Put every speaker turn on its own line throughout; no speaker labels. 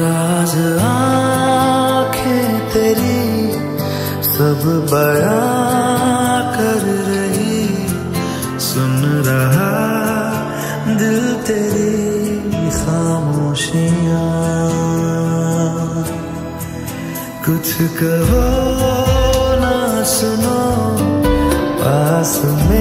राज आँखें तेरी सब बया कर रही, सुन रहा दिल तेरी खामोशियाँ। कुछ कहो ना सुनो, पास मेरे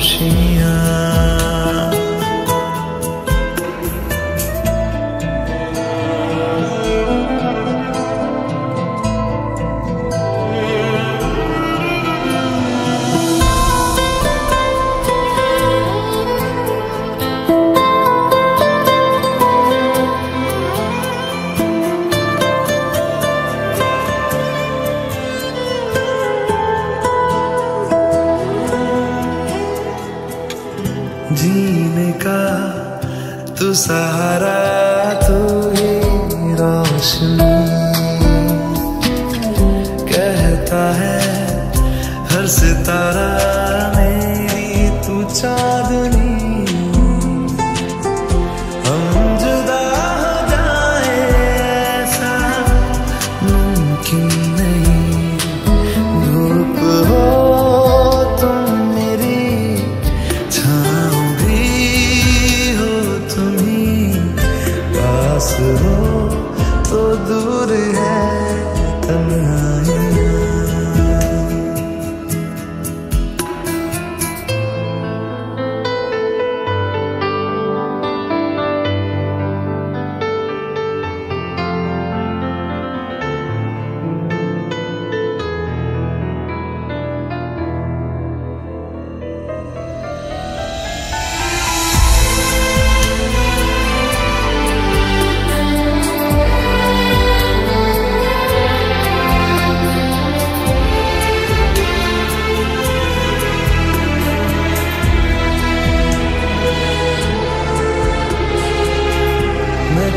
खामोशियाँ जीने का तू सहारा तू ही रोशनी। कहता है हर सितारा मेरी तू चांदनी।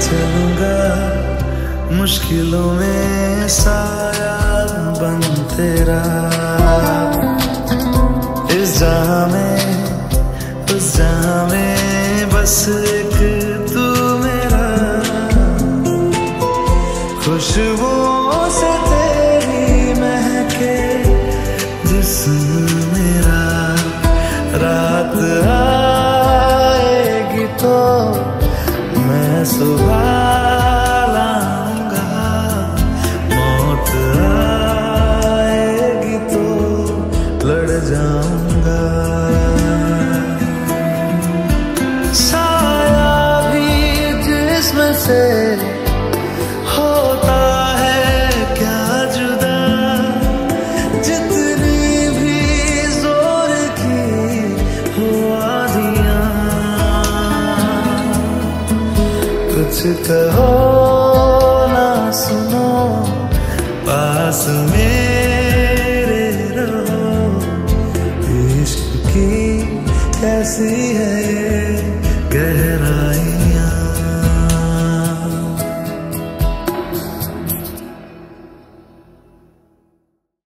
चलूँगा। मुश्किलों में साया बन तेरा। इस जहाँ में, उस जहाँ में बस एक तू मेरा। खुशबुओं से तेरी महके जिस्म से होता है क्या जुदा? जितनी भी ज़ोर की हो आदियाँ कुछ कहो ना सुनो, पास मेरे रहो इश्क की कैसी है